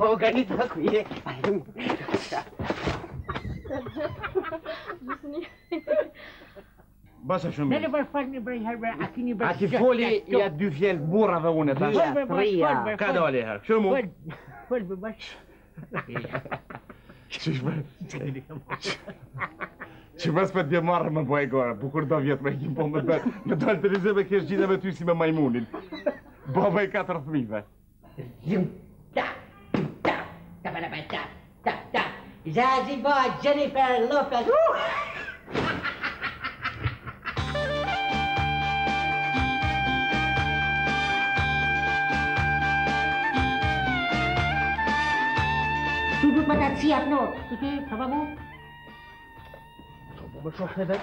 O, ganito ako eh. Ayun. Basa shumë mirë. var fal një brej herë, a keni bërë A ti foli ja dy fjalë burra dhe unë tash. Tria. Ka doli herë. Kështu mu. Fol, më bash. Çish bë? Që mas për t'je marrë më bëj gore, po kur do vjetë me kim po me bërë, me dalë të rizë me kesh gjitha me ty si me majmunin. Baba i katër ta, ta, para para tap tap tap Zanzibar Jennifer Lopez Duduk macam siap no. Iki sabamu. Sabamu شو إحنا ده؟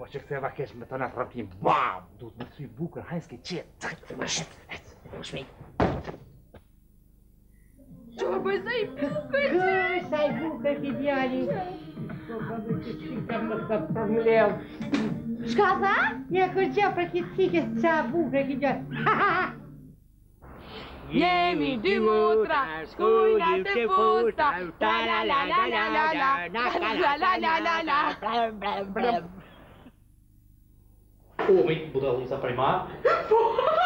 وشك سيبا كاش متنا رابطين بعض دوت نفسي بوكر هايس كتشيت تخت ماشي مش مين coisa aí, coisa. Sai, buca aqui de ali. Shkaza? Ja kur gjë për këtë cikë qa bukë e këtë gjë. Jemi dy mutra, shkujna të fusta, ta la la la la la la, la la la la la, brem brem brem. Homem, budaliza primar. Porra.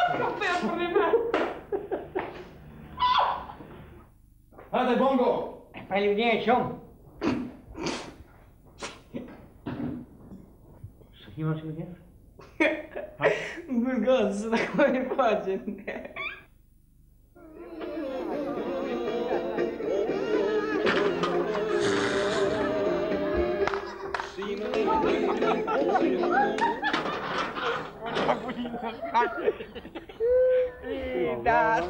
Padre Bongo! É Paludinha, chão! Isso aqui é não se me Gurgoso, como pode? Dar.